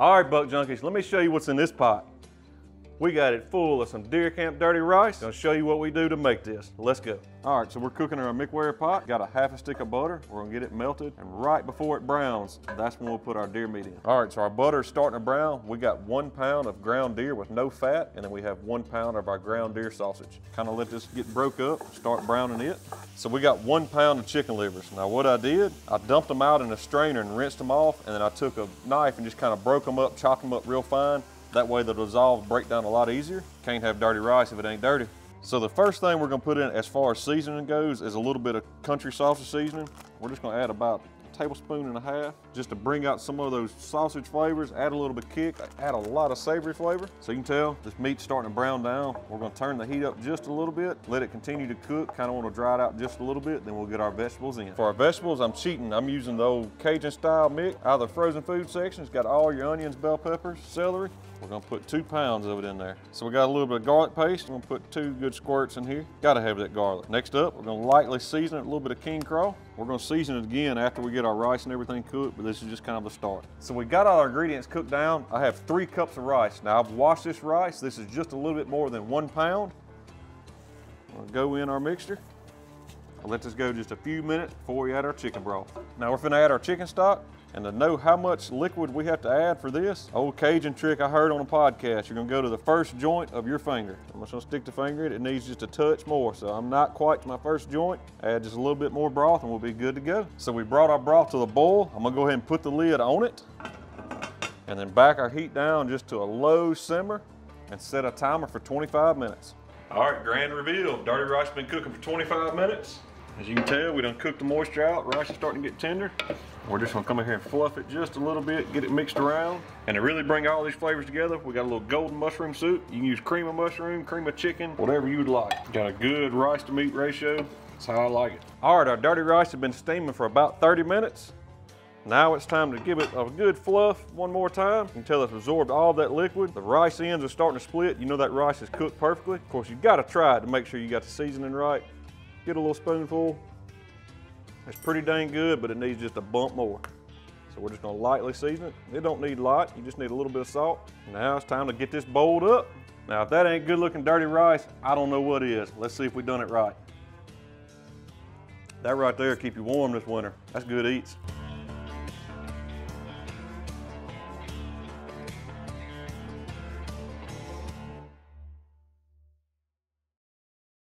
All right, Buck Junkies, let me show you what's in this pot. We got it full of some Deer Camp Dirty Rice. Gonna show you what we do to make this. Let's go. All right, so we're cooking in our McWare pot. Got a half a stick of butter. We're gonna get it melted, and right before it browns, that's when we'll put our deer meat in. All right, so our butter is starting to brown. We got one pound of ground deer with no fat, and then we have one pound of our ground deer sausage. Kind of let this get broke up, start browning it. So we got one pound of chicken livers. Now what I did, I dumped them out in a strainer and rinsed them off, and then I took a knife and just kind of broke them up, chopped them up real fine, that way the dissolve break down a lot easier. Can't have dirty rice if it ain't dirty. So the first thing we're gonna put in as far as seasoning goes is a little bit of country sausage seasoning. We're just gonna add about tablespoon and a half just to bring out some of those sausage flavors, add a little bit of kick, add a lot of savory flavor. So you can tell this meat's starting to brown down. We're gonna turn the heat up just a little bit, let it continue to cook, kind of wanna dry it out just a little bit, then we'll get our vegetables in. For our vegetables, I'm cheating. I'm using the old Cajun style mix out of the frozen food section. It's got all your onions, bell peppers, celery, we're gonna put two pounds of it in there. So we got a little bit of garlic paste. We're gonna put two good squirts in here. Gotta have that garlic. Next up, we're gonna lightly season it, a little bit of King Craw. We're gonna season it again after we get our rice and everything cooked, but this is just kind of the start. So we got all our ingredients cooked down. I have three cups of rice. Now I've washed this rice. This is just a little bit more than one pound. We'll go in our mixture. I'll let this go just a few minutes before we add our chicken broth. Now we're gonna add our chicken stock. And to know how much liquid we have to add for this, old Cajun trick I heard on a podcast, you're gonna go to the first joint of your finger. I'm just gonna stick the finger in it. It needs just a touch more. So I'm not quite to my first joint. Add just a little bit more broth and we'll be good to go. So we brought our broth to the boil. I'm gonna go ahead and put the lid on it and then back our heat down just to a low simmer and set a timer for 25 minutes. All right, grand reveal. Dirty rice been cooking for 25 minutes. As you can tell, we done cooked the moisture out. Rice is starting to get tender. We're just gonna come in here and fluff it just a little bit, get it mixed around. And to really bring all these flavors together, we got a little golden mushroom soup. You can use cream of mushroom, cream of chicken, whatever you'd like. Got a good rice to meat ratio. That's how I like it. All right, our dirty rice has been steaming for about 30 minutes. Now it's time to give it a good fluff one more time until it's absorbed all that liquid. The rice ends are starting to split. You know that rice is cooked perfectly. Of course, you gotta try it to make sure you got the seasoning right. Get a little spoonful, it's pretty dang good, but it needs just a bump more. So we're just gonna lightly season it. It don't need a lot, you just need a little bit of salt. Now it's time to get this bowled up. Now if that ain't good looking dirty rice, I don't know what is. Let's see if we done it right. That right there keep you warm this winter. That's good eats.